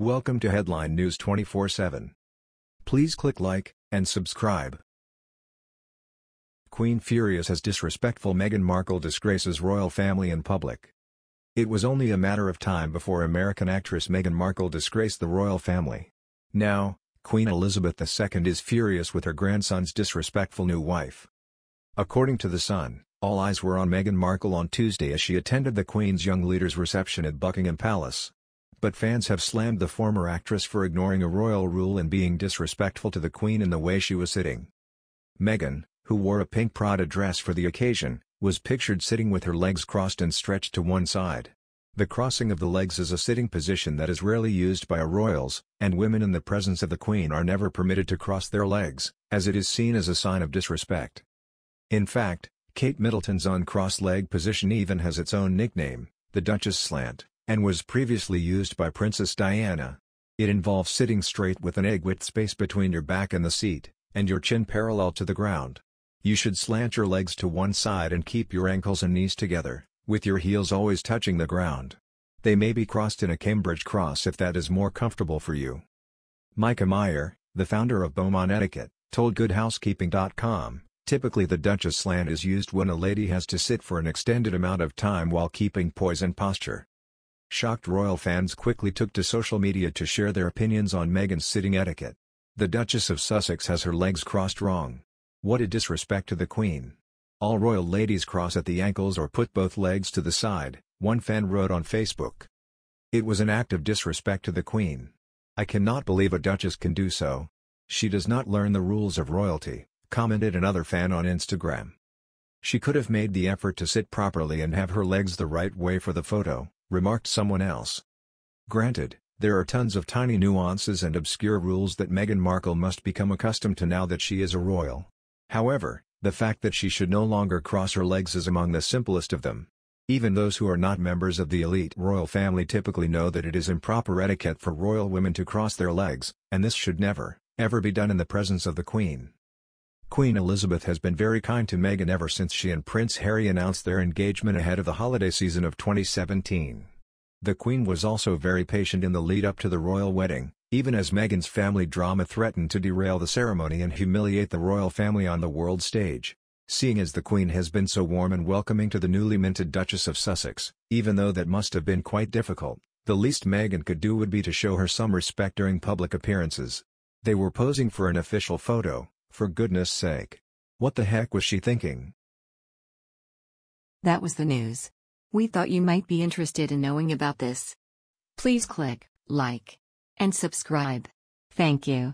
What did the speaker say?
Welcome to Headline News 24/7. Please click like and subscribe. Queen furious as disrespectful Meghan Markle disgraces royal family in public. It was only a matter of time before American actress Meghan Markle disgraced the royal family. Now, Queen Elizabeth II is furious with her grandson's disrespectful new wife. According to The Sun, all eyes were on Meghan Markle on Tuesday as she attended the Queen's young leader's reception at Buckingham Palace but fans have slammed the former actress for ignoring a royal rule and being disrespectful to the Queen in the way she was sitting. Meghan, who wore a pink Prada dress for the occasion, was pictured sitting with her legs crossed and stretched to one side. The crossing of the legs is a sitting position that is rarely used by royals, and women in the presence of the Queen are never permitted to cross their legs, as it is seen as a sign of disrespect. In fact, Kate Middleton's uncrossed leg position even has its own nickname, the Duchess Slant and was previously used by Princess Diana. It involves sitting straight with an egg-width space between your back and the seat, and your chin parallel to the ground. You should slant your legs to one side and keep your ankles and knees together, with your heels always touching the ground. They may be crossed in a Cambridge cross if that is more comfortable for you. Myka Meier, the founder of Beaumont Etiquette, told GoodHousekeeping.com, typically the Duchess slant is used when a lady has to sit for an extended amount of time while keeping poise and posture. Shocked royal fans quickly took to social media to share their opinions on Meghan's sitting etiquette. The Duchess of Sussex has her legs crossed wrong. What a disrespect to the Queen. All royal ladies cross at the ankles or put both legs to the side, one fan wrote on Facebook. It was an act of disrespect to the Queen. I cannot believe a Duchess can do so. She does not learn the rules of royalty, commented another fan on Instagram. She could have made the effort to sit properly and have her legs the right way for the photo remarked someone else. Granted, there are tons of tiny nuances and obscure rules that Meghan Markle must become accustomed to now that she is a royal. However, the fact that she should no longer cross her legs is among the simplest of them. Even those who are not members of the elite royal family typically know that it is improper etiquette for royal women to cross their legs, and this should never, ever be done in the presence of the Queen. Queen Elizabeth has been very kind to Meghan ever since she and Prince Harry announced their engagement ahead of the holiday season of 2017. The Queen was also very patient in the lead-up to the royal wedding, even as Meghan's family drama threatened to derail the ceremony and humiliate the royal family on the world stage. Seeing as the Queen has been so warm and welcoming to the newly minted Duchess of Sussex, even though that must have been quite difficult, the least Meghan could do would be to show her some respect during public appearances. They were posing for an official photo, for goodness sake. What the heck was she thinking? That was the news. We thought you might be interested in knowing about this. Please click like and subscribe. Thank you.